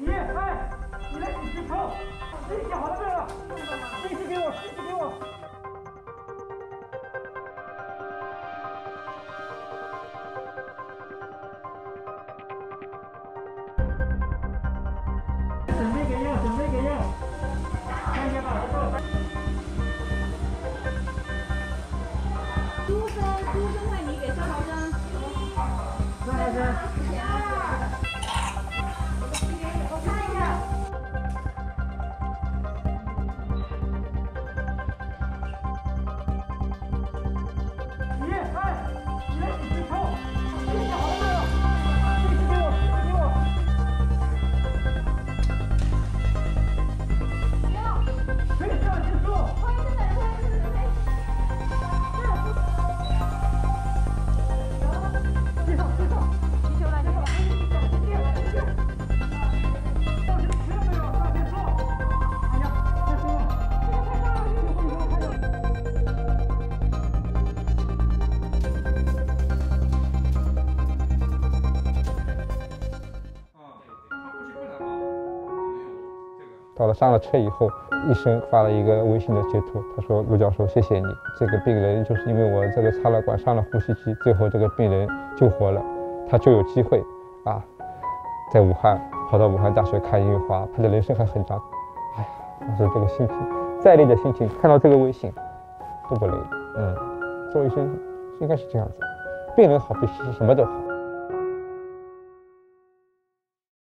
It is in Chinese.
你哎，你来你去抽，信息好了没有？信息给我，信息给我。准备给药，准备给药。看见吧，猪生猪生为你给消防针。张老师。到了上了车以后，医生发了一个微信的截图，他说：“陆教授，谢谢你，这个病人就是因为我这个插了管上了呼吸机，最后这个病人救活了，他就有机会啊，在武汉跑到武汉大学看樱花，他的人生还很长。哎呀，当时这个心情，再累的心情，看到这个微信都不累。嗯，做医生应该是这样子，病人好比什么都好。